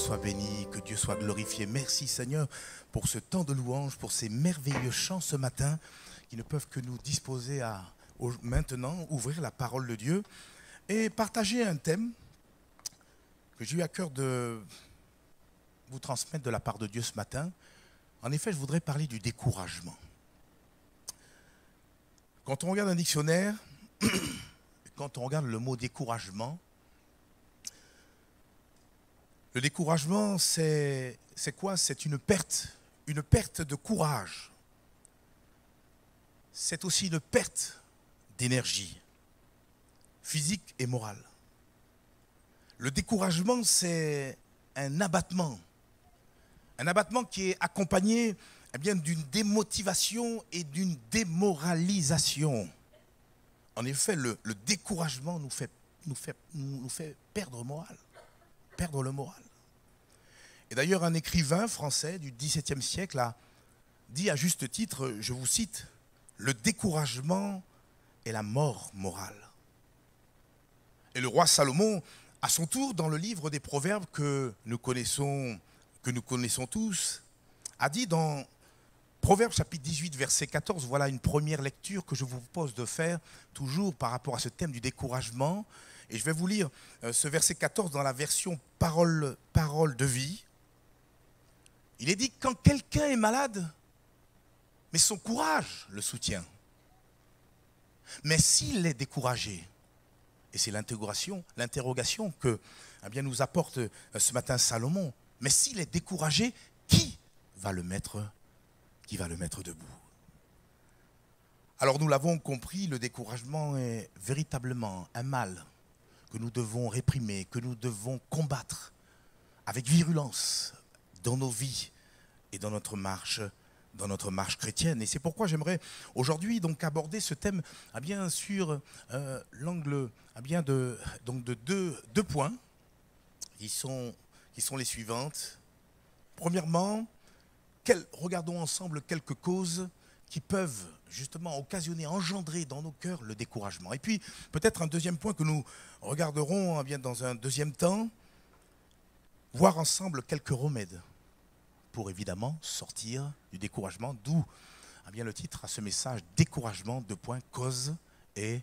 Soit béni, que Dieu soit glorifié. Merci Seigneur pour ce temps de louange, pour ces merveilleux chants ce matin qui ne peuvent que nous disposer à maintenant ouvrir la parole de Dieu et partager un thème que j'ai eu à cœur de vous transmettre de la part de Dieu ce matin. En effet, je voudrais parler du découragement. Quand on regarde un dictionnaire, quand on regarde le mot découragement, le découragement, c'est quoi? C'est une perte, une perte de courage. C'est aussi une perte d'énergie physique et morale. Le découragement, c'est un abattement. Un abattement qui est accompagné eh d'une démotivation et d'une démoralisation. En effet, le, découragement nous fait, perdre le moral perdre le moral. Et d'ailleurs, un écrivain français du XVIIe siècle a dit à juste titre, je vous cite, le découragement est la mort morale. Et le roi Salomon, à son tour, dans le livre des Proverbes que nous connaissons, que nous connaissons tous, a dit dans Proverbes chapitre 18, verset 14, voilà une première lecture que je vous propose de faire, toujours par rapport à ce thème du découragement. Et je vais vous lire euh, ce verset 14 dans la version parole, parole de vie. Il est dit quand quelqu'un est malade, mais son courage le soutient. Mais s'il est découragé, et c'est l'intégration, l'interrogation que eh bien, nous apporte euh, ce matin Salomon, mais s'il est découragé, qui va le mettre, qui va le mettre debout? Alors nous l'avons compris, le découragement est véritablement un mal que nous devons réprimer, que nous devons combattre avec virulence dans nos vies et dans notre marche dans notre marche chrétienne. Et c'est pourquoi j'aimerais aujourd'hui donc aborder ce thème à ah bien sur euh, l'angle ah bien de, donc de deux, deux points qui sont, qui sont les suivantes. Premièrement, regardons ensemble quelques causes qui peuvent justement occasionner, engendrer dans nos cœurs le découragement. Et puis peut-être un deuxième point que nous regarderons hein, bien dans un deuxième temps, voir ensemble quelques remèdes pour évidemment sortir du découragement, d'où eh bien le titre à ce message découragement de points cause et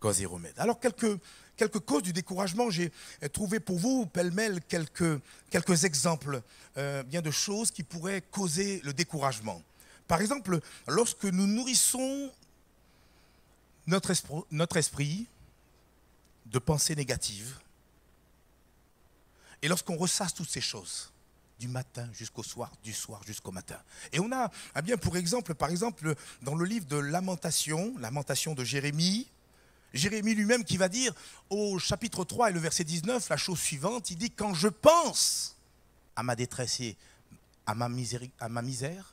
cause et remède. Alors quelques causes du découragement, j'ai trouvé pour vous pêle-mêle quelques quelques exemples euh, bien de choses qui pourraient causer le découragement. Par exemple, lorsque nous nourrissons notre esprit, de pensées négatives, et lorsqu'on ressasse toutes ces choses, du matin jusqu'au soir, du soir jusqu'au matin. Et on a, eh bien, pour exemple, par exemple, dans le livre de Lamentation, Lamentation de Jérémie, Jérémie lui-même qui va dire au chapitre 3 et le verset 19 la chose suivante, il dit, quand je pense à ma détresse et à ma misère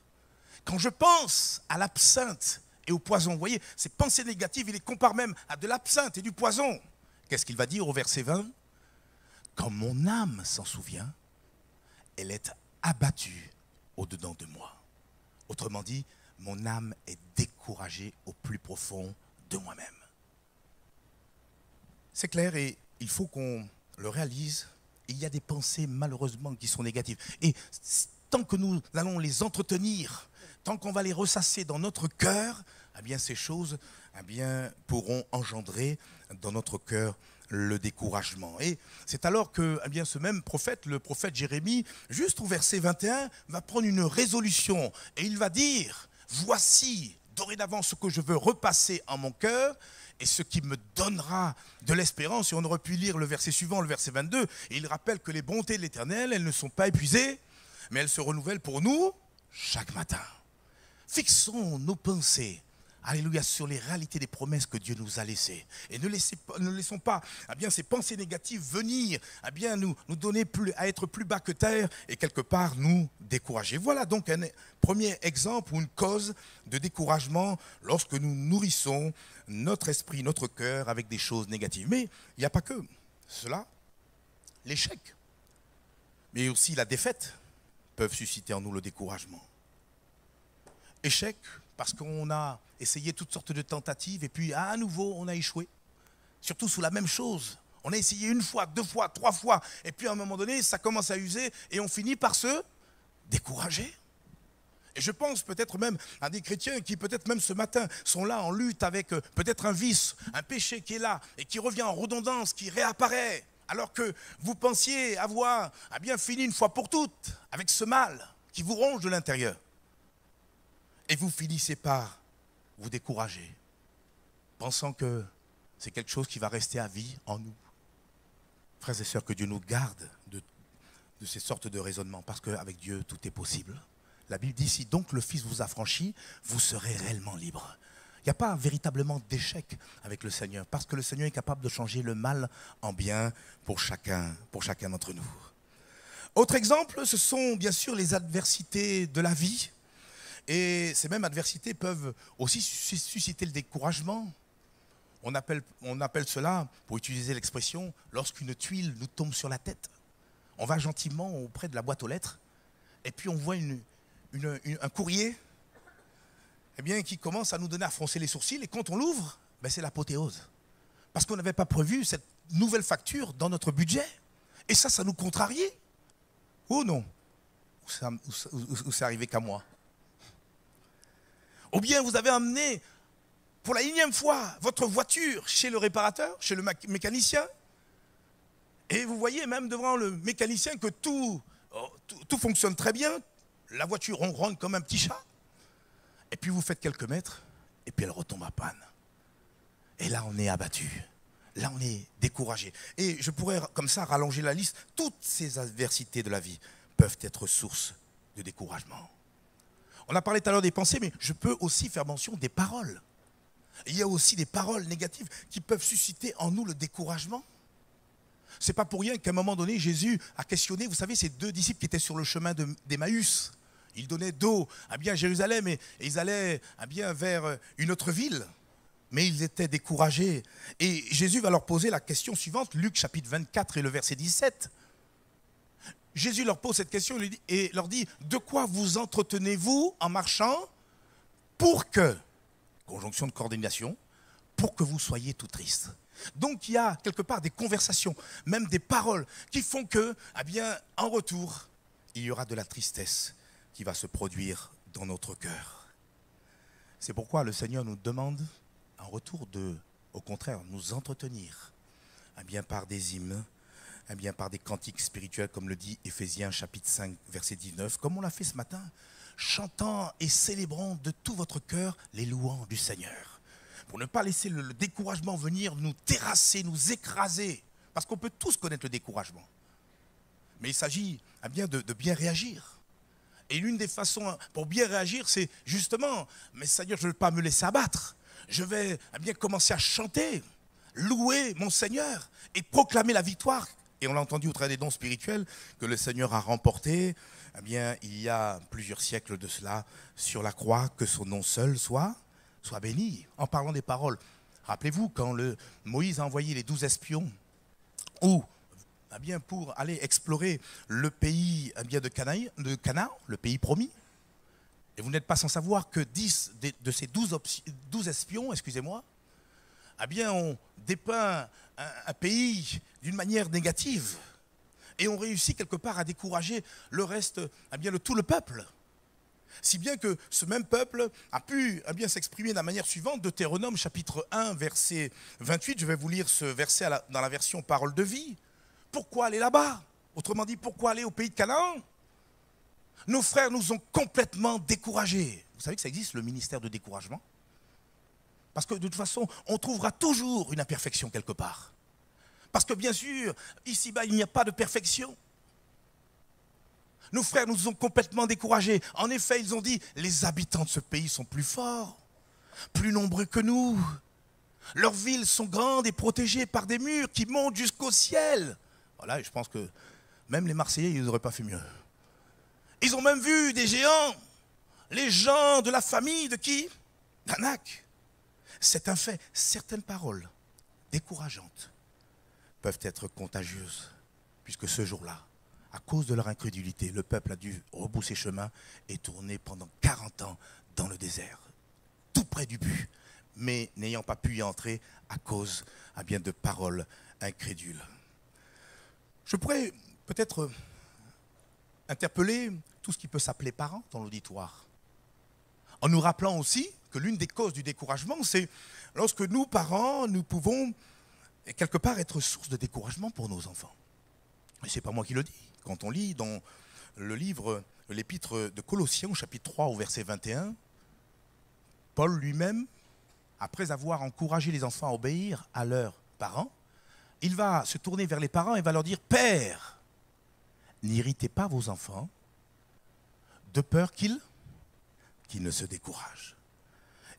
quand je pense à l'absinthe et au poison, vous voyez, ces pensées négatives, il les compare même à de l'absinthe et du poison. Qu'est-ce qu'il va dire au verset 20 Quand mon âme s'en souvient, elle est abattue au-dedans de moi. Autrement dit, mon âme est découragée au plus profond de moi-même. C'est clair et il faut qu'on le réalise. Il y a des pensées malheureusement qui sont négatives. Et tant que nous allons les entretenir, tant qu'on va les ressasser dans notre cœur, eh bien ces choses eh bien, pourront engendrer dans notre cœur le découragement. Et c'est alors que eh bien, ce même prophète, le prophète Jérémie, juste au verset 21, va prendre une résolution et il va dire, voici dorénavant ce que je veux repasser en mon cœur et ce qui me donnera de l'espérance. Et on aurait pu lire le verset suivant, le verset 22, et il rappelle que les bontés de l'Éternel, elles ne sont pas épuisées, mais elles se renouvellent pour nous chaque matin. Fixons nos pensées, alléluia, sur les réalités des promesses que Dieu nous a laissées. Et ne, laissons pas eh bien, ces pensées négatives venir eh bien, nous, nous donner à être plus bas que terre et quelque part nous décourager. Voilà donc un premier exemple ou une cause de découragement lorsque nous nourrissons notre esprit, notre cœur avec des choses négatives. Mais il n'y a pas que cela. L'échec, mais aussi la défaite peuvent susciter en nous le découragement. Échec parce qu'on a essayé toutes sortes de tentatives et puis à nouveau on a échoué. Surtout sous la même chose. On a essayé une fois, deux fois, trois fois, et puis à un moment donné, ça commence à user, et on finit par se décourager. Et je pense peut-être même à des chrétiens qui peut-être même ce matin sont là en lutte avec euh, peut-être un vice, un péché qui est là et qui revient en redondance, qui réapparaît, alors que vous pensiez avoir à bien fini une fois pour toutes avec ce mal qui vous ronge de l'intérieur. Et vous finissez par vous décourager, pensant que c'est quelque chose qui va rester à vie en nous. Frères et sœurs, que Dieu nous garde de, de ces sortes de raisonnements, parce qu'avec Dieu, tout est possible. La Bible dit, si donc le Fils vous a franchi, vous serez réellement libre. Il n'y a pas véritablement d'échec avec le Seigneur, parce que le Seigneur est capable de changer le mal en bien pour chacun, pour chacun d'entre nous. Autre exemple, ce sont bien sûr les adversités de la vie. Et ces mêmes adversités peuvent aussi susciter le découragement. On appelle, on appelle cela, pour utiliser l'expression, lorsqu'une tuile nous tombe sur la tête. On va gentiment auprès de la boîte aux lettres, et puis on voit un courrier eh bien, qui commence à nous donner à froncer les sourcils. Et quand on l'ouvre, ben, c'est l'apothéose. Parce qu'on n'avait pas prévu cette nouvelle facture dans notre budget. Et ça, ça nous contrarie. Ou non Ou c'est arrivé qu'à moi? Ou bien vous avez amené pour la énième fois votre voiture chez le réparateur, chez le mécanicien. Et vous voyez même devant le mécanicien que tout, oh, tout, fonctionne très bien, la voiture ronronne comme un petit chat. Et puis vous faites quelques mètres, et puis elle retombe à panne. Et là, on est abattu. Là, on est découragé. Et je pourrais, comme ça, rallonger la liste. Toutes ces adversités de la vie peuvent être source de découragement. On a parlé tout à l'heure des pensées, mais je peux aussi faire mention des paroles. Il y a aussi des paroles négatives qui peuvent susciter en nous le découragement. C'est pas pour rien qu'à un moment donné, Jésus a questionné, vous savez, ces deux disciples qui étaient sur le chemin d'Emmaüs. Ils donnaient d'eau à bien Jérusalem et, ils allaient à bien vers une autre ville. Mais ils étaient découragés. Et Jésus va leur poser la question suivante, Luc chapitre 24 et le verset 17. Jésus leur pose cette question et leur dit, de quoi vous entretenez-vous en marchant pour que, conjonction de coordination, pour que vous soyez tout triste. Donc il y a quelque part des conversations, même des paroles qui font que, eh bien, en retour, il y aura de la tristesse qui va se produire dans notre cœur. C'est pourquoi le Seigneur nous demande en retour de, au contraire, nous entretenir, eh bien par des hymnes, eh bien par des cantiques spirituels, comme le dit Éphésiens chapitre 5, verset 19, comme on l'a fait ce matin, chantant et célébrant de tout votre cœur les louanges du Seigneur. Pour ne pas laisser le, découragement venir nous terrasser, nous écraser, parce qu'on peut tous connaître le découragement. Mais il s'agit eh bien de bien réagir. Et l'une des façons pour bien réagir, c'est justement, mais Seigneur, je ne veux pas me laisser abattre. Je vais eh bien commencer à chanter, louer mon Seigneur et proclamer la victoire. Et on l'a entendu au travers des dons spirituels que le Seigneur a remporté, eh bien, il y a plusieurs siècles de cela, sur la croix, que son nom seul soit, soit béni. En parlant des paroles, rappelez-vous quand le, Moïse a envoyé les douze espions, eh pour aller explorer le pays eh de, Canaan, de Canaan, le pays promis. Et vous n'êtes pas sans savoir que 10 de, ces 12, 12 espions, excusez-moi, eh ont dépeint un, pays d'une manière négative et ont réussi quelque part à décourager le reste, eh bien, de tout le peuple. Si bien que ce même peuple a pu eh bien s'exprimer de la manière suivante, Deutéronome chapitre 1, verset 28, je vais vous lire ce verset dans la version parole de vie. Pourquoi aller là-bas? Autrement dit, pourquoi aller au pays de Canaan? Nos frères nous ont complètement découragés. Vous savez que ça existe, le ministère de découragement? Parce que de toute façon, on trouvera toujours une imperfection quelque part. Parce que bien sûr, ici-bas, il n'y a pas de perfection. Nos frères nous ont complètement découragés. En effet, ils ont dit, les habitants de ce pays sont plus forts, plus nombreux que nous. Leurs villes sont grandes et protégées par des murs qui montent jusqu'au ciel. Voilà, je pense que même les Marseillais, ils n'auraient pas fait mieux. Ils ont même vu des géants, les gens de la famille de qui? D'Anak. C'est un fait. Certaines paroles décourageantes peuvent être contagieuses, puisque ce jour-là, à cause de leur incrédulité, le peuple a dû rebousser chemin et tourner pendant 40 ans dans le désert, tout près du but, mais n'ayant pas pu y entrer à cause à eh bien, de paroles incrédules. Je pourrais peut-être interpeller tout ce qui peut s'appeler parents dans l'auditoire, en nous rappelant aussi que l'une des causes du découragement, c'est lorsque nous, parents, nous pouvons quelque part être source de découragement pour nos enfants. Mais ce n'est pas moi qui le dis. Quand on lit dans le livre, l'épître de Colossiens, chapitre 3, au verset 21, Paul lui-même, après avoir encouragé les enfants à obéir à leurs parents, il va se tourner vers les parents et va leur dire Père, n'irritez pas vos enfants, de peur qu'ils qu'ils ne se découragent.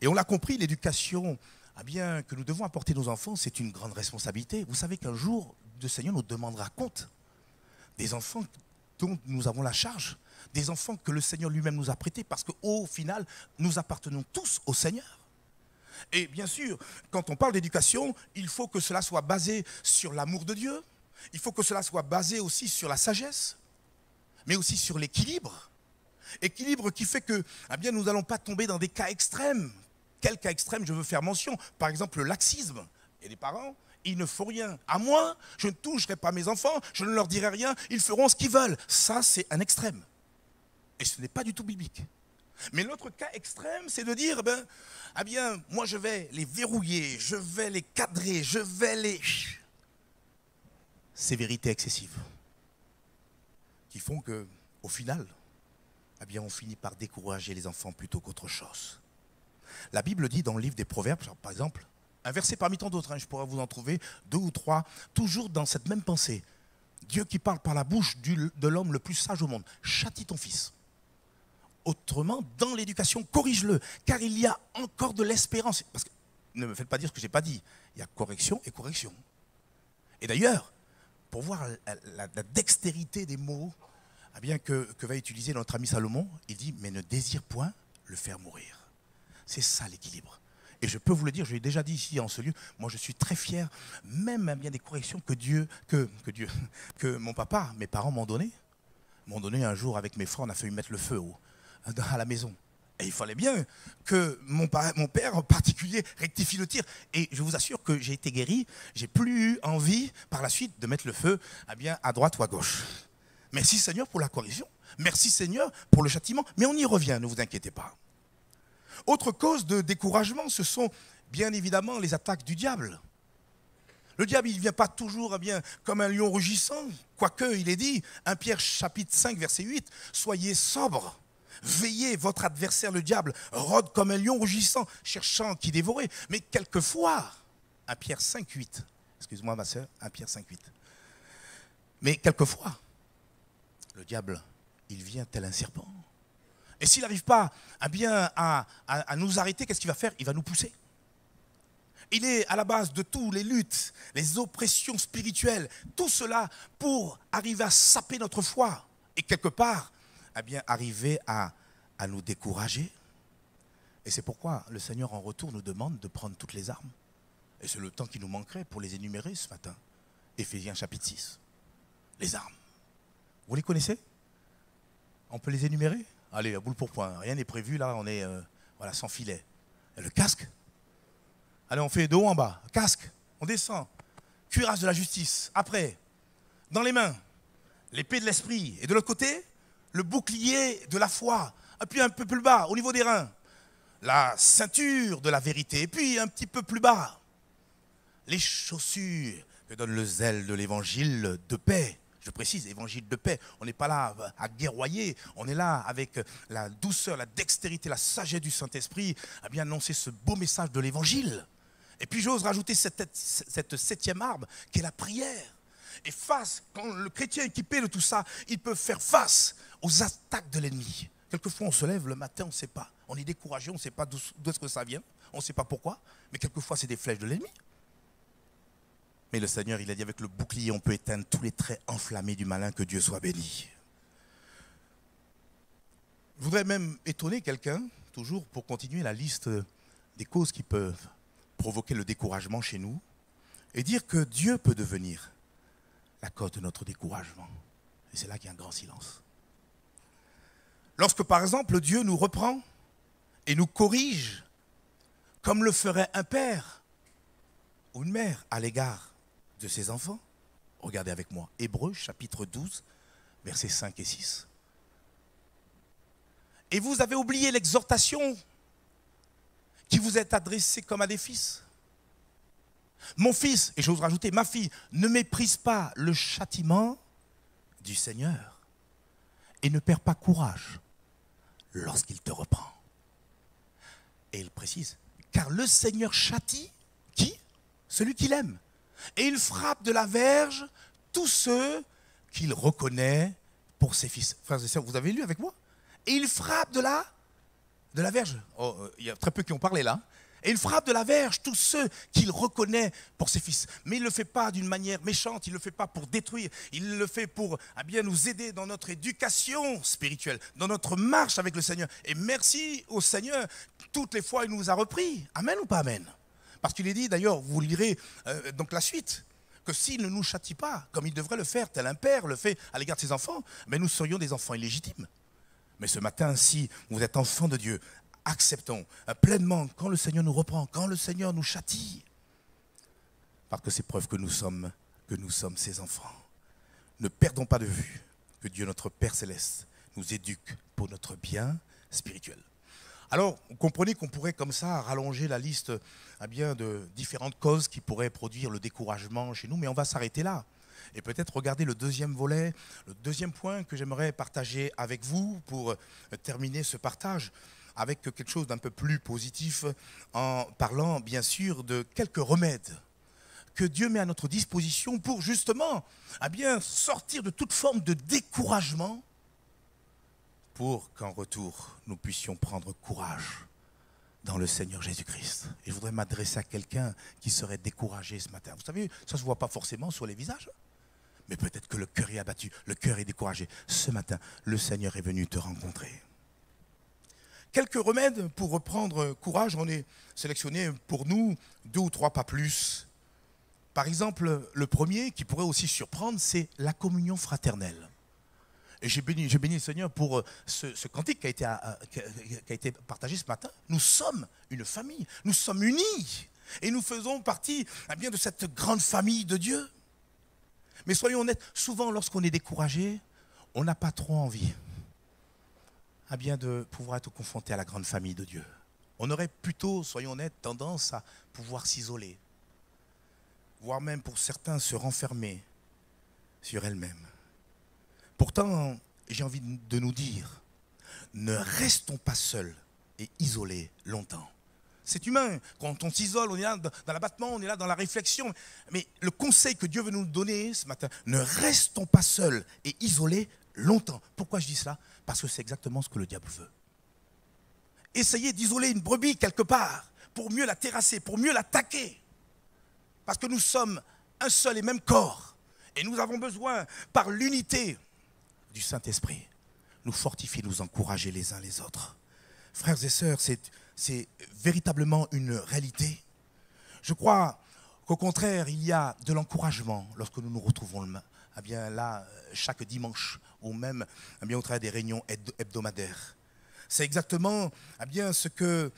Et on l'a compris, l'éducation ah que nous devons apporter nos enfants, c'est une grande responsabilité. Vous savez qu'un jour, le Seigneur nous demandera compte des enfants dont nous avons la charge, des enfants que le Seigneur lui-même nous a prêtés, parce qu'au final, nous appartenons tous au Seigneur. Et bien sûr, quand on parle d'éducation, il faut que cela soit basé sur l'amour de Dieu, il faut que cela soit basé aussi sur la sagesse, mais aussi sur l'équilibre. Équilibre qui fait que eh bien, nous n'allons pas tomber dans des cas extrêmes. Quel cas extrême je veux faire mention Par exemple, le laxisme. Et les parents, il ne faut rien. À moi, je ne toucherai pas mes enfants, je ne leur dirai rien, ils feront ce qu'ils veulent. Ça, c'est un extrême. Et ce n'est pas du tout biblique. Mais l'autre cas extrême, c'est de dire, ben, ah bien, moi je vais les verrouiller, je vais les cadrer, je vais les... Sévérité excessive. Qui font que, au final, eh bien, on finit par décourager les enfants plutôt qu'autre chose. La Bible dit dans le livre des Proverbes, par exemple, un verset parmi tant d'autres, hein, je pourrais vous en trouver deux ou trois, toujours dans cette même pensée. Dieu qui parle par la bouche de l'homme le plus sage au monde, châtie ton fils. Autrement, dans l'éducation, corrige-le, car il y a encore de l'espérance. Parce que ne me faites pas dire ce que je n'ai pas dit. Il y a correction et correction. Et d'ailleurs, pour voir la, dextérité des mots eh bien, que, que va utiliser notre ami Salomon, il dit, mais ne désire point le faire mourir. C'est ça l'équilibre. Et je peux vous le dire, je l'ai déjà dit ici en ce lieu, moi je suis très fier, même à bien des corrections que Dieu, que, que Dieu, que mon papa, mes parents m'ont donné. M'ont donné un jour avec mes frères, on a failli mettre le feu à la maison. Et il fallait bien que mon, père en particulier rectifie le tir. Et je vous assure que j'ai été guéri, j'ai plus eu envie par la suite de mettre le feu à, eh bien, à droite ou à gauche. Merci Seigneur pour la correction. Merci Seigneur pour le châtiment. Mais on y revient, ne vous inquiétez pas. Autre cause de découragement, ce sont bien évidemment les attaques du diable. Le diable, il ne vient pas toujours eh bien, comme un lion rugissant, quoique il est dit, 1 Pierre chapitre 5, verset 8, Soyez sobres, veillez, votre adversaire le diable rôde comme un lion rugissant, cherchant qui dévorer. Mais quelquefois, 1 Pierre 5, 8, excuse-moi ma soeur, 1 Pierre 5, 8. Mais quelquefois, le diable, il vient tel un serpent. Et s'il n'arrive pas à bien à, nous arrêter, qu'est-ce qu'il va faire? Il va nous pousser. Il est à la base de tous les luttes, les oppressions spirituelles, tout cela pour arriver à saper notre foi et quelque part, à bien arriver à, à nous décourager. Et c'est pourquoi le Seigneur en retour nous demande de prendre toutes les armes. Et c'est le temps qui nous manquerait pour les énumérer ce matin. Éphésiens chapitre 6. Les armes. Vous les connaissez? On peut les énumérer? Allez, boule pour point. Rien n'est prévu, là, on est euh, voilà, sans filet. Et le casque? Allez, on fait de haut en bas. Casque, on descend. Cuirasse de la justice. Après, dans les mains, l'épée de l'esprit. Et de l'autre côté, le bouclier de la foi. Et puis un peu plus bas, au niveau des reins, la ceinture de la vérité. Et puis un petit peu plus bas, les chaussures que donne le zèle de l'évangile de paix. Je précise, évangile de paix. On n'est pas là à guerroyer. On est là avec la douceur, la dextérité, la sagesse du Saint-Esprit à bien annoncer ce beau message de l'évangile. Et puis j'ose rajouter cette, cette septième arme qui est la prière. Et face, quand le chrétien est équipé de tout ça, il peut faire face aux attaques de l'ennemi. Quelquefois, on se lève le matin, on ne sait pas. On est découragé, on ne sait pas d'où est-ce que ça vient. On ne sait pas pourquoi. Mais quelquefois, c'est des flèches de l'ennemi. Mais le Seigneur, il a dit avec le bouclier, on peut éteindre tous les traits enflammés du malin, que Dieu soit béni. Je voudrais même étonner quelqu'un, toujours pour continuer la liste des causes qui peuvent provoquer le découragement chez nous, et dire que Dieu peut devenir la cause de notre découragement. Et c'est là qu'il y a un grand silence. Lorsque par exemple Dieu nous reprend et nous corrige, comme le ferait un père ou une mère à l'égard de ses enfants Regardez avec moi. Hébreu chapitre 12, versets 5 et 6. Et vous avez oublié l'exhortation qui vous est adressée comme à des fils. Mon fils, et j'ose rajouter, ma fille, ne méprise pas le châtiment du Seigneur et ne perds pas courage lorsqu'il te reprend. Et il précise, car le Seigneur châtie qui? Celui qu'il aime. Et il frappe de la verge tous ceux qu'il reconnaît pour ses fils. Frères et sœurs, vous avez lu avec moi? Et il frappe de la, de la verge. Oh, euh, il y a très peu qui ont parlé là. Et il frappe de la verge tous ceux qu'il reconnaît pour ses fils. Mais il ne le fait pas d'une manière méchante, il ne le fait pas pour détruire, il le fait pour eh bien, nous aider dans notre éducation spirituelle, dans notre marche avec le Seigneur. Et merci au Seigneur, toutes les fois il nous a repris. Amen ou pas Amen? Parce qu'il est dit, d'ailleurs, vous lirez euh, donc la suite, que s'il ne nous châtie pas, comme il devrait le faire, tel un père le fait à l'égard de ses enfants, mais nous serions des enfants illégitimes. Mais ce matin, si vous êtes enfant de Dieu, acceptons euh, pleinement quand le Seigneur nous reprend, quand le Seigneur nous châtie. Parce que c'est preuve que nous sommes, que nous sommes ses enfants. Ne perdons pas de vue que Dieu, notre Père céleste, nous éduque pour notre bien spirituel. Alors, vous comprenez qu'on pourrait comme ça rallonger la liste eh bien, de différentes causes qui pourraient produire le découragement chez nous, mais on va s'arrêter là. Et peut-être regarder le deuxième volet, le deuxième point que j'aimerais partager avec vous pour terminer ce partage avec quelque chose d'un peu plus positif en parlant bien sûr de quelques remèdes que Dieu met à notre disposition pour justement bien sortir de toute forme de découragement pour qu'en retour nous puissions prendre courage dans le Seigneur Jésus-Christ. Et je voudrais m'adresser à quelqu'un qui serait découragé ce matin. Vous savez, ça ne se voit pas forcément sur les visages, mais peut-être que le cœur est abattu, le cœur est découragé. Ce matin, le Seigneur est venu te rencontrer. Quelques remèdes pour reprendre courage, on est sélectionné pour nous deux ou trois, pas plus. Par exemple, le premier qui pourrait aussi surprendre, c'est la communion fraternelle. Et j'ai béni, le Seigneur pour euh, ce, cantique qui a, été, euh, qui a, été, partagé ce matin. Nous sommes une famille, nous sommes unis et nous faisons partie eh bien, de cette grande famille de Dieu. Mais soyons honnêtes, souvent lorsqu'on est découragé, on n'a pas trop envie à bien de pouvoir être confronté à la grande famille de Dieu. On aurait plutôt, soyons honnêtes, tendance à pouvoir s'isoler, voire même pour certains se renfermer sur elles-mêmes. Pourtant, j'ai envie de nous dire, ne restons pas seuls et isolés longtemps. C'est humain. Quand on s'isole, on est là dans l'abattement, on est là dans la réflexion. Mais le conseil que Dieu veut nous donner ce matin, ne restons pas seuls et isolés longtemps. Pourquoi je dis cela? Parce que c'est exactement ce que le diable veut. Essayez d'isoler une brebis quelque part pour mieux la terrasser, pour mieux l'attaquer. Parce que nous sommes un seul et même corps. Et nous avons besoin, par l'unité du Saint-Esprit, nous fortifier, nous encourager les uns les autres. Frères et sœurs, c'est véritablement une réalité. Je crois qu'au contraire, il y a de l'encouragement lorsque nous nous retrouvons eh bien, là chaque dimanche ou même eh bien, au travers des réunions hebdomadaires. C'est exactement eh ce que,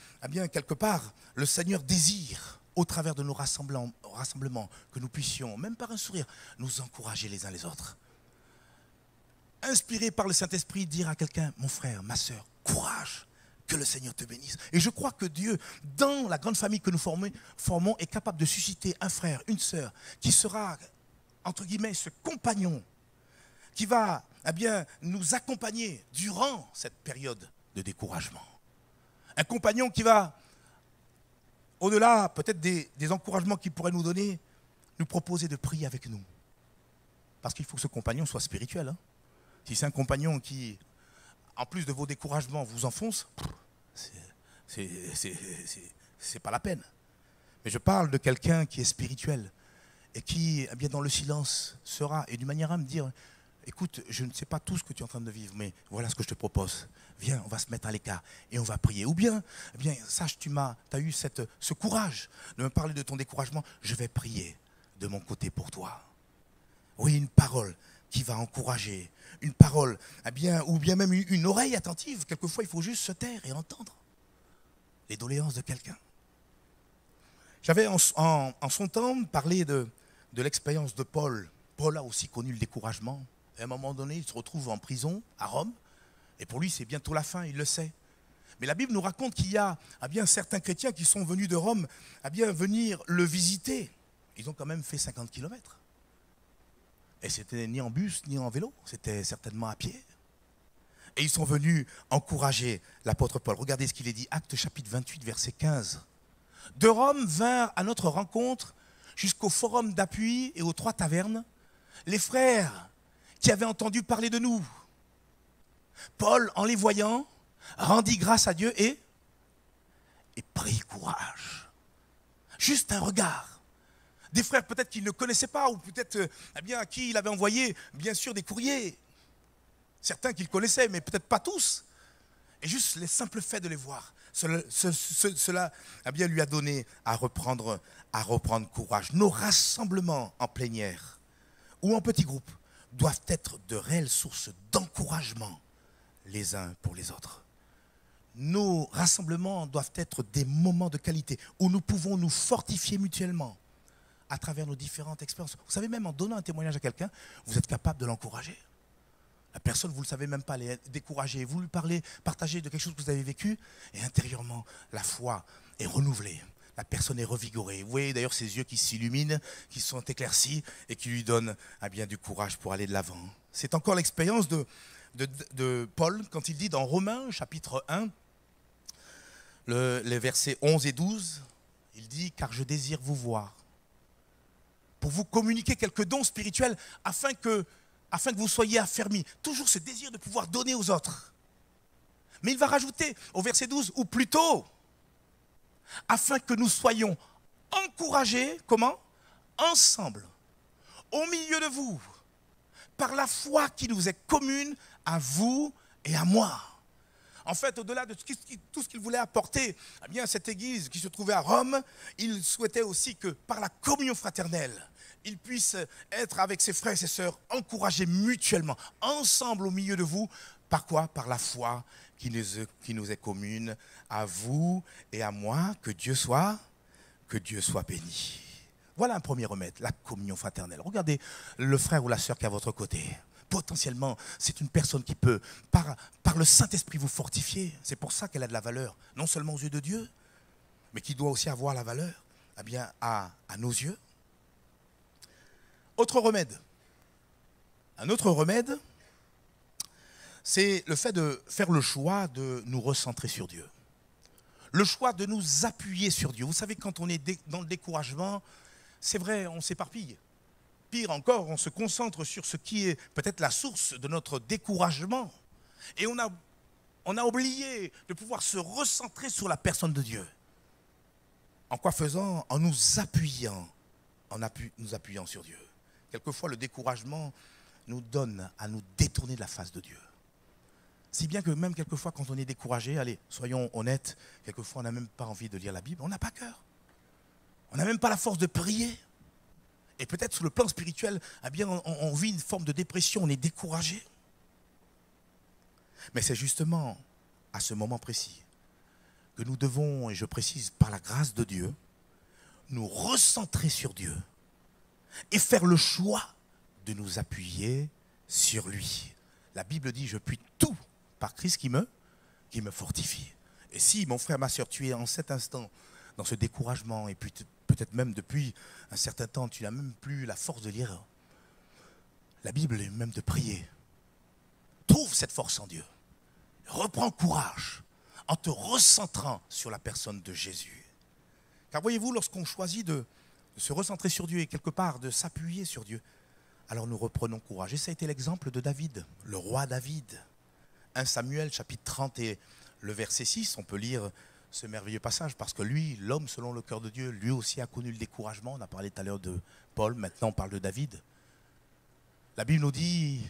quelque part, le Seigneur désire au travers de nos rassemblements, que nous puissions, même par un sourire, nous encourager les uns les autres. Inspiré par le Saint-Esprit, dire à quelqu'un, mon frère, ma soeur, courage, que le Seigneur te bénisse. Et je crois que Dieu, dans la grande famille que nous formons, est capable de susciter un frère, une sœur, qui sera, entre guillemets, ce compagnon qui va eh bien, nous accompagner durant cette période de découragement. Un compagnon qui va, au-delà peut-être des, encouragements qu'il pourrait nous donner, nous proposer de prier avec nous. Parce qu'il faut que ce compagnon soit spirituel. Hein. Si c'est un compagnon qui, en plus de vos découragements, vous enfonce, c'est pas la peine. Mais je parle de quelqu'un qui est spirituel et qui, eh bien, dans le silence, sera, et d'une manière à me dire, écoute, je ne sais pas tout ce que tu es en train de vivre, mais voilà ce que je te propose. Viens, on va se mettre à l'écart et on va prier. Ou bien, eh bien sache, tu as eu ce courage de me parler de ton découragement. Je vais prier de mon côté pour toi. Oui, une parole qui va encourager, une parole, eh bien, ou bien même une, oreille attentive. Quelquefois, il faut juste se taire et entendre les doléances de quelqu'un. J'avais en, son temps parlé de, l'expérience de Paul. Paul a aussi connu le découragement. À un moment donné, il se retrouve en prison à Rome. Et pour lui, c'est bientôt la fin, il le sait. Mais la Bible nous raconte qu'il y a à bien certains chrétiens qui sont venus de Rome à bien venir le visiter. Ils ont quand même fait 50 kilomètres. Et c'était ni en bus ni en vélo, c'était certainement à pied. Et ils sont venus encourager l'apôtre Paul. Regardez ce qu'il est dit, Acte chapitre 28, verset 15. De Rome vinrent à notre rencontre jusqu'au forum d'appui et aux trois tavernes les frères qui avaient entendu parler de nous. Paul, en les voyant, rendit grâce à Dieu et, et prit courage. Juste un regard. Des frères peut-être qu'il ne connaissait pas, ou peut-être euh, eh à qui il avait envoyé, bien sûr, des courriers. Certains qu'il connaissait, mais peut-être pas tous. Et juste les simples faits de les voir, cela, a bien lui a donné à reprendre, à reprendre courage. Nos rassemblements en plénière ou en petits groupes doivent être de réelles sources d'encouragement les uns pour les autres. Nos rassemblements doivent être des moments de qualité où nous pouvons nous fortifier mutuellement à travers nos différentes expériences. Vous savez, même en donnant un témoignage à quelqu'un, vous êtes capable de l'encourager. La personne, vous ne le savez même pas, elle est découragée. Vous lui parlez, partagez de quelque chose que vous avez vécu, et intérieurement, la foi est renouvelée. La personne est revigorée. Vous voyez d'ailleurs ses yeux qui s'illuminent, qui sont éclaircis et qui lui donnent eh bien, du courage pour aller de l'avant. C'est encore l'expérience de, Paul quand il dit dans Romains chapitre 1, les versets 11 et 12, il dit, car je désire vous voir, pour vous communiquer quelques dons spirituels afin que afin que vous soyez affermis. Toujours ce désir de pouvoir donner aux autres. Mais il va rajouter au verset 12, ou plutôt, afin que nous soyons encouragés, comment? Ensemble, au milieu de vous, par la foi qui nous est commune à vous et à moi. En fait, au-delà de tout ce qu'il voulait apporter eh à cette église qui se trouvait à Rome, il souhaitait aussi que par la communion fraternelle, il puisse être avec ses frères et ses sœurs, encouragés mutuellement, ensemble au milieu de vous. Par quoi? Par la foi qui nous, qui nous est commune à vous et à moi. Que Dieu soit, que Dieu soit béni. Voilà un premier remède, la communion fraternelle. Regardez le frère ou la sœur qui est à votre côté. Potentiellement, c'est une personne qui peut, par, le Saint-Esprit, vous fortifier. C'est pour ça qu'elle a de la valeur, non seulement aux yeux de Dieu, mais qui doit aussi avoir la valeur eh bien, à, à nos yeux, autre remède. Un autre remède, c'est le fait de faire le choix de nous recentrer sur Dieu. Le choix de nous appuyer sur Dieu. Vous savez, quand on est dans le découragement, c'est vrai, on s'éparpille. Pire encore, on se concentre sur ce qui est peut-être la source de notre découragement. Et on a, oublié de pouvoir se recentrer sur la personne de Dieu. En quoi faisant En nous appuyant, en nous appuyant sur Dieu. Quelquefois, le découragement nous donne à nous détourner de la face de Dieu. Si bien que même quelquefois, quand on est découragé, allez, soyons honnêtes, quelquefois, on n'a même pas envie de lire la Bible, on n'a pas cœur. On n'a même pas la force de prier. Et peut-être sur le plan spirituel, eh bien, on, vit une forme de dépression, on est découragé. Mais c'est justement à ce moment précis que nous devons, et je précise par la grâce de Dieu, nous recentrer sur Dieu et faire le choix de nous appuyer sur lui. La Bible dit, je puis tout par Christ qui me, qui me fortifie. Et si, mon frère, ma soeur, tu es en cet instant dans ce découragement, et puis peut-être même depuis un certain temps, tu n'as même plus la force de lire la Bible et même de prier, trouve cette force en Dieu. Reprends courage en te recentrant sur la personne de Jésus. Car voyez-vous, lorsqu'on choisit de, se recentrer sur Dieu et quelque part de s'appuyer sur Dieu, alors nous reprenons courage. Et ça a été l'exemple de David, le roi David. 1 Samuel chapitre 30 et le verset 6, on peut lire ce merveilleux passage parce que lui, l'homme selon le cœur de Dieu, lui aussi a connu le découragement. On a parlé tout à l'heure de Paul, maintenant on parle de David. La Bible nous dit,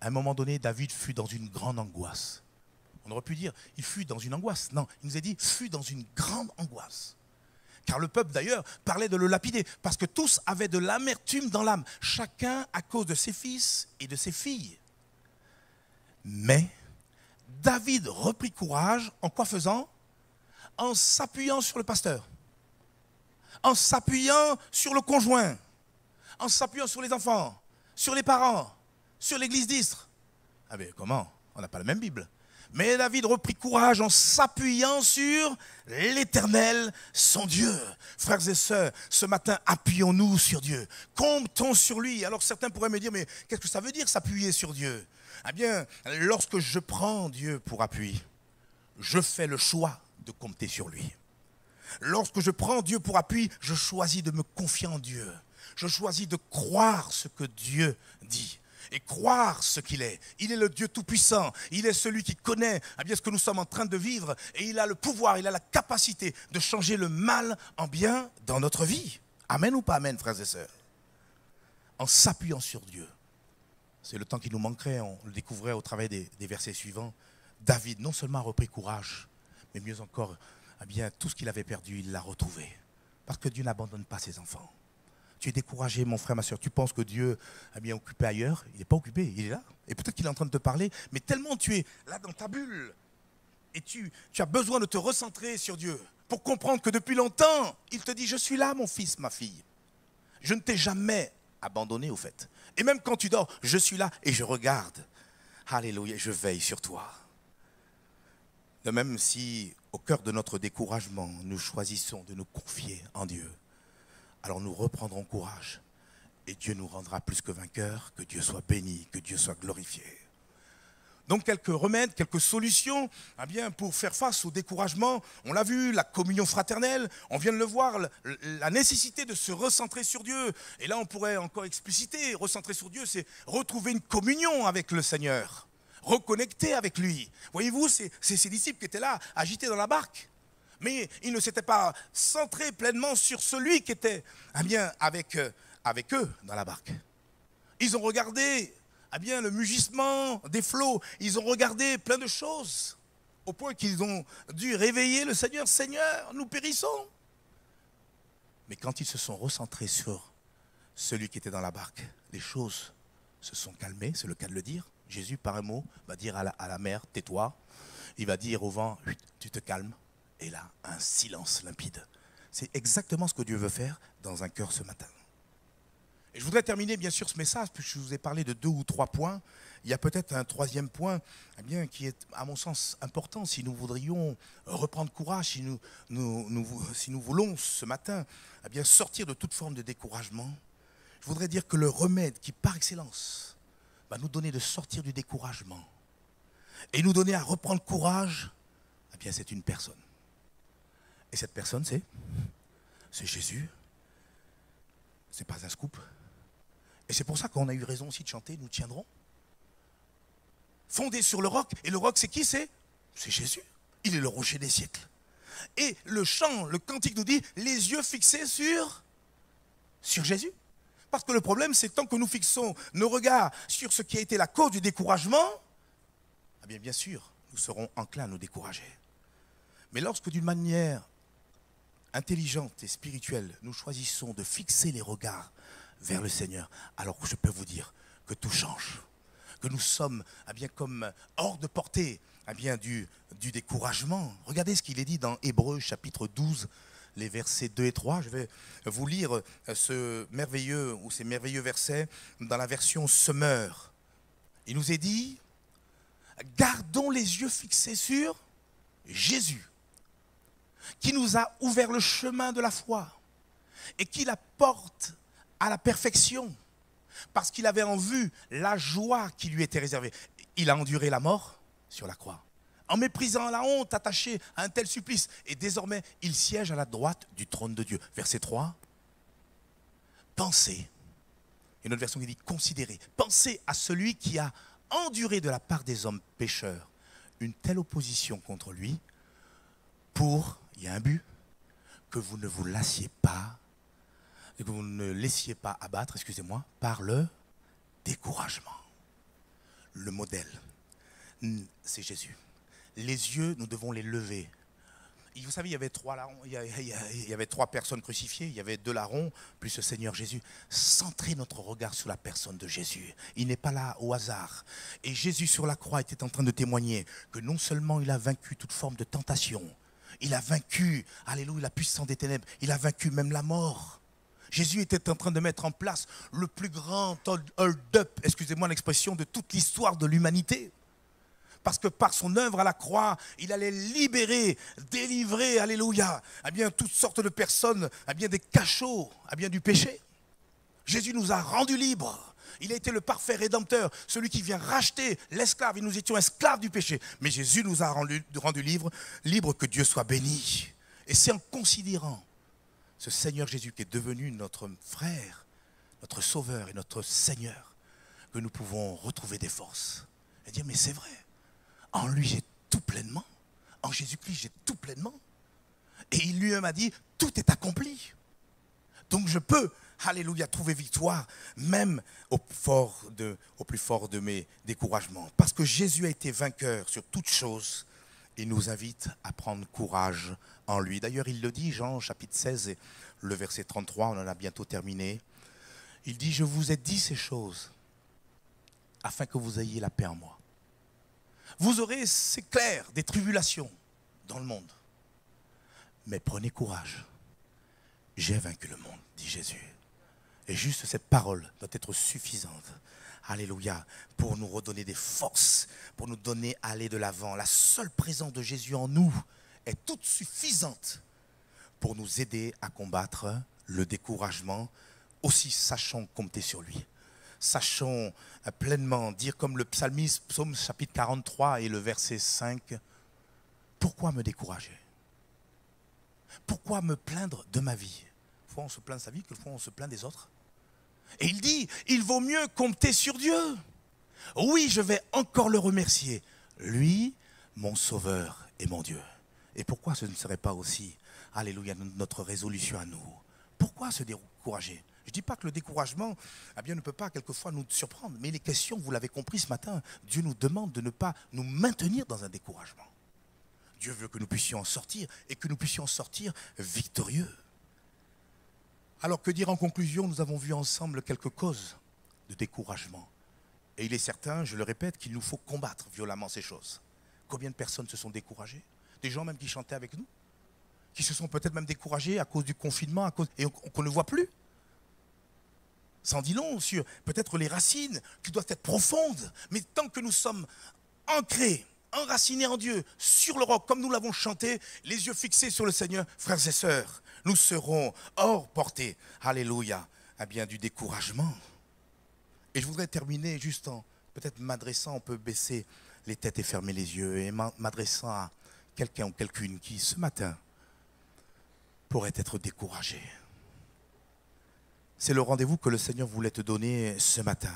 à un moment donné, David fut dans une grande angoisse. On aurait pu dire, il fut dans une angoisse. Non, il nous a dit, fut dans une grande angoisse. Car le peuple d'ailleurs parlait de le lapider, parce que tous avaient de l'amertume dans l'âme, chacun à cause de ses fils et de ses filles. Mais David reprit courage en quoi faisant? En s'appuyant sur le pasteur, en s'appuyant sur le conjoint, en s'appuyant sur les enfants, sur les parents, sur l'église d'Istre. Ah mais comment? On n'a pas la même Bible. Mais David reprit courage en s'appuyant sur l'Éternel, son Dieu. Frères et sœurs, ce matin, appuyons-nous sur Dieu. Comptons sur lui. Alors certains pourraient me dire, mais qu'est-ce que ça veut dire s'appuyer sur Dieu? Eh bien, lorsque je prends Dieu pour appui, je fais le choix compter sur lui. Lorsque je prends Dieu pour appui, je choisis de me confier en Dieu. Je choisis de croire ce que Dieu dit et croire ce qu'il est. Il est le Dieu Tout-Puissant. Il est celui qui connaît eh bien, ce que nous sommes en train de vivre. Et il a le pouvoir, il a la capacité de changer le mal en bien dans notre vie. Amen ou pas Amen, frères et sœurs? En s'appuyant sur Dieu. C'est le temps qui nous manquerait, on le découvrait au des, des versets suivants. David non seulement a repris courage, mais mieux encore, eh bien, tout ce qu'il avait perdu, il l'a retrouvé. Parce que Dieu n'abandonne pas ses enfants. Tu es découragé, mon frère, ma soeur. Tu penses que Dieu est bien occupé ailleurs. Il n'est pas occupé, il est là. Et peut-être qu'il est en train de te parler, mais tellement tu es là dans ta bulle. Et tu, tu as besoin de te recentrer sur Dieu pour comprendre que depuis longtemps, il te dit, je suis là, mon fils, ma fille. Je ne t'ai jamais abandonné, au fait. Et même quand tu dors, je suis là et je regarde. Alléluia, je veille sur toi. De même si, au cœur de notre découragement, nous choisissons de nous confier en Dieu, alors nous reprendrons courage et Dieu nous rendra plus que vainqueurs, que Dieu soit béni, que Dieu soit glorifié. Donc quelques remèdes, quelques solutions eh bien, pour faire face au découragement. On l'a vu, la communion fraternelle, on vient de le voir, la nécessité de se recentrer sur Dieu. Et là, on pourrait encore expliciter, recentrer sur Dieu, c'est retrouver une communion avec le Seigneur, reconnecter avec lui. Voyez-vous, c'est ces disciples qui étaient là, agités dans la barque mais ils ne s'étaient pas centrés pleinement sur celui qui était eh bien, avec, euh, avec eux dans la barque. Ils ont regardé eh bien, le mugissement des flots, ils ont regardé plein de choses, au point qu'ils ont dû réveiller le Seigneur, Seigneur, nous périssons. Mais quand ils se sont recentrés sur celui qui était dans la barque, les choses se sont calmées, c'est le cas de le dire. Jésus, par un mot, va dire à la, à la mer, tais-toi. Il va dire au vent, tu te calmes et là, un silence limpide. C'est exactement ce que Dieu veut faire dans un cœur ce matin. Et je voudrais terminer bien sûr ce message, puisque je vous ai parlé de deux ou trois points. Il y a peut-être un troisième point eh bien, qui est, à mon sens, important si nous voudrions reprendre courage, si nous, si nous voulons ce matin eh bien, sortir de toute forme de découragement. Je voudrais dire que le remède qui, par excellence, va nous donner de sortir du découragement et nous donner à reprendre courage, eh bien, c'est une personne. Et cette personne, c'est C'est Jésus. C'est pas un scoop. Et c'est pour ça qu'on a eu raison aussi de chanter Nous tiendrons. Fondé sur le roc. Et le roc, c'est qui? C'est C'est Jésus. Il est le rocher des siècles. Et le chant, le cantique nous dit les yeux fixés sur, sur Jésus. Parce que le problème, c'est tant que nous fixons nos regards sur ce qui a été la cause du découragement, eh bien, bien sûr, nous serons enclins à nous décourager. Mais lorsque d'une manière intelligente et spirituelle, nous choisissons de fixer les regards vers le Seigneur, alors je peux vous dire que tout change, que nous sommes eh bien, comme hors de portée eh bien, du, du découragement. Regardez ce qu'il est dit dans Hébreu chapitre 12, les versets 2 et 3. Je vais vous lire euh, ce merveilleux ou ces merveilleux versets dans la version Semeur. Il nous est dit, gardons les yeux fixés sur Jésus qui nous a ouvert le chemin de la foi et qui la porte à la perfection parce qu'il avait en vue la joie qui lui était réservée. Il a enduré la mort sur la croix en méprisant la honte attachée à un tel supplice. Et désormais, il siège à la droite du trône de Dieu. Verset 3. Pensez, et notre version qui dit considérez, pensez à celui qui a enduré de la part des hommes pécheurs une telle opposition contre lui pour il y a un but, que vous ne vous lassiez pas, que vous ne laissiez pas abattre, excusez-moi, par le découragement. Le modèle, c'est Jésus. Les yeux, nous devons les lever. Vous savez, il y avait trois y avait trois personnes crucifiées, il y avait deux larrons, plus le Seigneur Jésus. Centrez notre regard sur la personne de Jésus. Il n'est pas là au hasard. Et Jésus sur la croix était en train de témoigner que non seulement il a vaincu toute forme de tentation, il a vaincu, alléluia, la puissance des ténèbres. Il a vaincu même la mort. Jésus était en train de mettre en place le plus grand hold-up, excusez-moi l'expression, de toute l'histoire de l'humanité. Parce que par son œuvre à la croix, il allait libérer, délivrer, alléluia, bien toutes sortes de personnes, bien des cachots, bien du péché. Jésus nous a rendus libres. Il a été le parfait rédempteur, celui qui vient racheter l'esclave. Et nous étions esclaves du péché. Mais Jésus nous a rendus rendu libres, libres que Dieu soit béni. Et c'est en considérant ce Seigneur Jésus qui est devenu notre frère, notre sauveur et notre Seigneur que nous pouvons retrouver des forces. Et dire, mais c'est vrai, en lui j'ai tout pleinement. En Jésus-Christ j'ai tout pleinement. Et il lui-même a dit, tout est accompli. Donc je peux Alléluia, trouver victoire, même au, plus fort de mes découragements. Parce que Jésus a été vainqueur sur toutes choses il nous invite à prendre courage en lui. D'ailleurs, il le dit, Jean chapitre 16, le verset 33, on en a bientôt terminé. Il dit, je vous ai dit ces choses afin que vous ayez la paix en moi. Vous aurez, c'est clair, des tribulations dans le monde. Mais prenez courage. J'ai vaincu le monde, dit Jésus. Et juste cette parole doit être suffisante. Alléluia. Pour nous redonner des forces, pour nous donner à aller de l'avant. La seule présence de Jésus en nous est toute suffisante pour nous aider à combattre le découragement. Aussi, sachons compter sur lui. Sachons pleinement dire comme le psalmiste, psaume chapitre 43 et le verset 5, pourquoi me décourager? Pourquoi me plaindre de ma vie? Fois on se plaint de sa vie, quelquefois on se plaint des autres. Et il dit, il vaut mieux compter sur Dieu. Oui, je vais encore le remercier. Lui, mon sauveur et mon Dieu. Et pourquoi ce ne serait pas aussi, alléluia, notre résolution à nous? Pourquoi se décourager? Je ne dis pas que le découragement eh bien, ne peut pas quelquefois nous surprendre, mais les questions, vous l'avez compris ce matin, Dieu nous demande de ne pas nous maintenir dans un découragement. Dieu veut que nous puissions en sortir et que nous puissions en sortir victorieux. Alors que dire en conclusion, nous avons vu ensemble quelques causes de découragement. Et il est certain, je le répète, qu'il nous faut combattre violemment ces choses. Combien de personnes se sont découragées? Des gens même qui chantaient avec nous? Qui se sont peut-être même découragés à cause du confinement à cause, et qu'on ne voit plus? Sans dit long sur peut-être les racines qui doivent être profondes. Mais tant que nous sommes ancrés, enracinés en Dieu, sur le roc, comme nous l'avons chanté, les yeux fixés sur le Seigneur, frères et sœurs, nous serons hors portée, alléluia, à bien du découragement. Et je voudrais terminer juste en peut-être m'adressant, on peut baisser les têtes et fermer les yeux, et m'adressant à quelqu'un ou quelqu'une qui, ce matin, pourrait être découragé. C'est le rendez-vous que le Seigneur voulait te donner ce matin.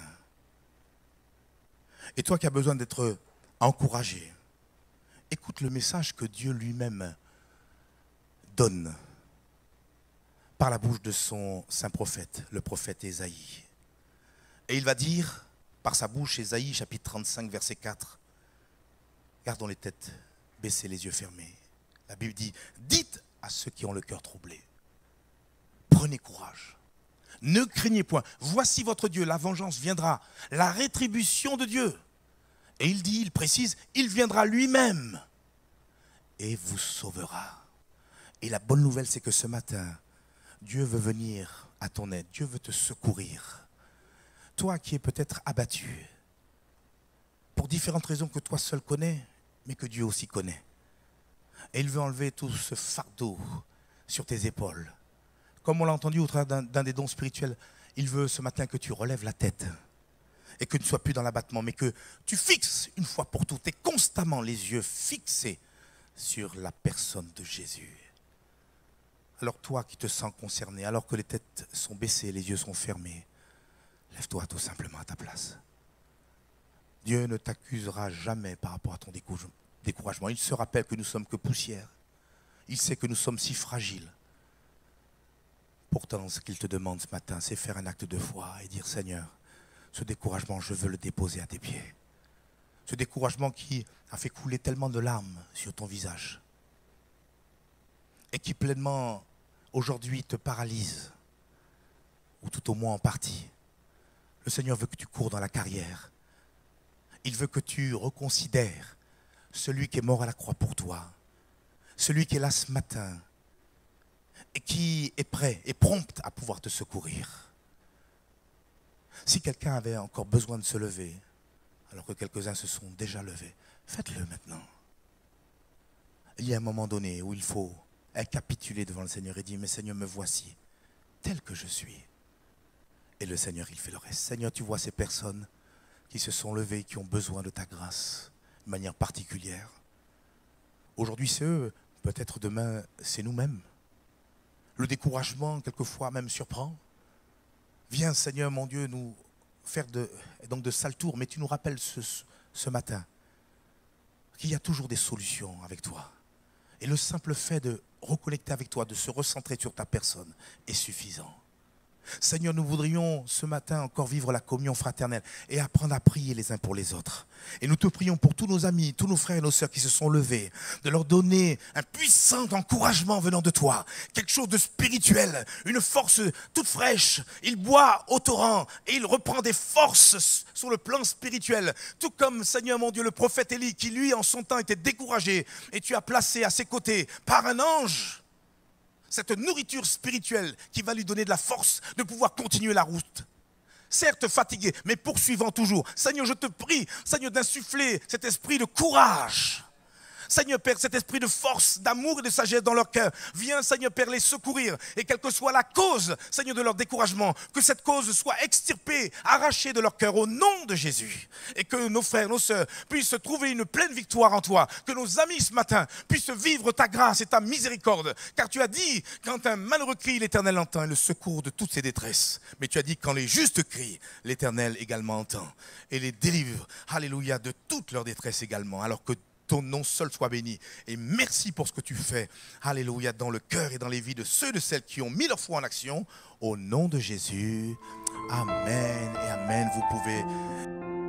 Et toi qui as besoin d'être encouragé, écoute le message que Dieu lui-même donne par la bouche de son saint prophète, le prophète Ésaïe. Et il va dire, par sa bouche, Ésaïe, chapitre 35, verset 4, gardons les têtes, baissez les yeux fermés. La Bible dit, dites à ceux qui ont le cœur troublé, prenez courage, ne craignez point, voici votre Dieu, la vengeance viendra, la rétribution de Dieu. Et il dit, il précise, il viendra lui-même et vous sauvera. Et la bonne nouvelle, c'est que ce matin, Dieu veut venir à ton aide, Dieu veut te secourir. Toi qui es peut-être abattu, pour différentes raisons que toi seul connais, mais que Dieu aussi connaît. Et il veut enlever tout ce fardeau sur tes épaules. Comme on l'a entendu au travers d'un des dons spirituels, il veut ce matin que tu relèves la tête et que tu ne sois plus dans l'abattement, mais que tu fixes une fois pour toutes et constamment les yeux fixés sur la personne de Jésus. Alors toi qui te sens concerné, alors que les têtes sont baissées, les yeux sont fermés, lève-toi tout simplement à ta place. Dieu ne t'accusera jamais par rapport à ton découragement. Il se rappelle que nous sommes que poussière. Il sait que nous sommes si fragiles. Pourtant, ce qu'il te demande ce matin, c'est faire un acte de foi et dire Seigneur, ce découragement, je veux le déposer à tes pieds. Ce découragement qui a fait couler tellement de larmes sur ton visage et qui pleinement aujourd'hui te paralyse, ou tout au moins en partie. Le Seigneur veut que tu cours dans la carrière. Il veut que tu reconsidères celui qui est mort à la croix pour toi, celui qui est là ce matin qui est prêt et prompt à pouvoir te secourir. Si quelqu'un avait encore besoin de se lever, alors que quelques-uns se sont déjà levés, faites-le maintenant. Il y a un moment donné où il faut capituler devant le Seigneur et dire, mais Seigneur, me voici, tel que je suis. Et le Seigneur, il fait le reste. Seigneur, tu vois ces personnes qui se sont levées, qui ont besoin de ta grâce de manière particulière. Aujourd'hui, c'est eux, peut-être demain, c'est nous-mêmes. Le découragement, quelquefois, même surprend. Viens, Seigneur, mon Dieu, nous faire de, donc de sales tours, mais tu nous rappelles ce, ce matin qu'il y a toujours des solutions avec toi. Et le simple fait de reconnecter avec toi, de se recentrer sur ta personne est suffisant. Seigneur, nous voudrions ce matin encore vivre la communion fraternelle et apprendre à prier les uns pour les autres. Et nous te prions pour tous nos amis, tous nos frères et nos sœurs qui se sont levés, de leur donner un puissant encouragement venant de toi, quelque chose de spirituel, une force toute fraîche. Il boit au torrent et il reprend des forces sur le plan spirituel, tout comme Seigneur mon Dieu, le prophète Élie, qui lui en son temps était découragé, et tu as placé à ses côtés par un ange cette nourriture spirituelle qui va lui donner de la force de pouvoir continuer la route. Certes fatigué, mais poursuivant toujours. Seigneur, je te prie, Seigneur, d'insuffler cet esprit de courage Seigneur Père, cet esprit de force, d'amour et de sagesse dans leur cœur, viens Seigneur Père les secourir. Et quelle que soit la cause, Seigneur, de leur découragement, que cette cause soit extirpée, arrachée de leur cœur au nom de Jésus. Et que nos frères, nos sœurs puissent trouver une pleine victoire en toi. Que nos amis ce matin puissent vivre ta grâce et ta miséricorde. Car tu as dit, quand un malheureux crie, l'Éternel entend le secours de toutes ses détresses. Mais tu as dit, quand les justes crient, l'Éternel également entend et les délivre, alléluia, de toute leur détresse également. Alors que ton nom seul soit béni. Et merci pour ce que tu fais. Alléluia, dans le cœur et dans les vies de ceux et de celles qui ont mis leur foi en action. Au nom de Jésus. Amen et Amen. Vous pouvez